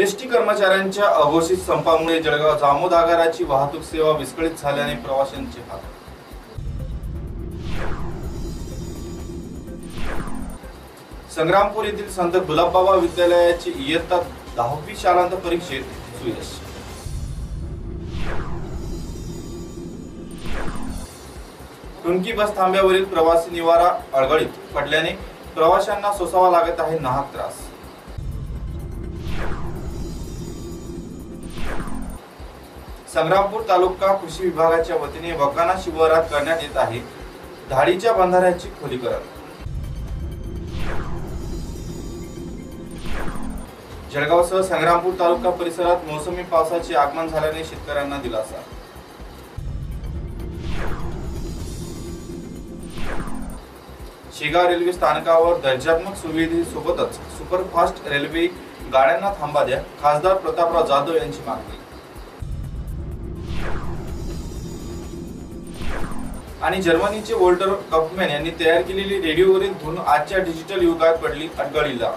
S T कर्मचाऱ्यांच्या अघोषित संपामुळे जळगाव जामोद आगाराची वाहतूक सेवा विस्कळीत झाल्याने प्रवाशांचे हाल. संग्रामपूर येथील संत गुलाबबाबा विद्यालयाची इयत्ता दहावी शालांत परीक्षेत सुयश. टुंकी बस थांब्यावरील प्रवासी निवारा अडगळीत पडल्याने प्रवाशांना सोसावा लागत आहे नाहक त्रास. संग्रामपूर तालुका कृषी विभागाच्या वतीने वकाना शिवारात करण्यात येत आहे. धाडीच्या बंधाऱ्याची खोलीकरण जळगावसह संग्रामपूर तालुका परिसरात मोसमी पावसाचे आगमन झाल्याने शेतकऱ्यांना दिलासा. शेगाव रेल्वे स्थानकावर दर्जात्मक सुविधेसोबतच सुपरफास्ट रेल्वे गाड्यांना थांबा द्या. खासदार प्रतापराव जाधव यांची मागणी. आणि जर्मनीचे वोल्टर कपमॅन यांनी तयार केलेली रेडिओवरील धून आजच्या डिजिटल युगात पडली अडगळीला.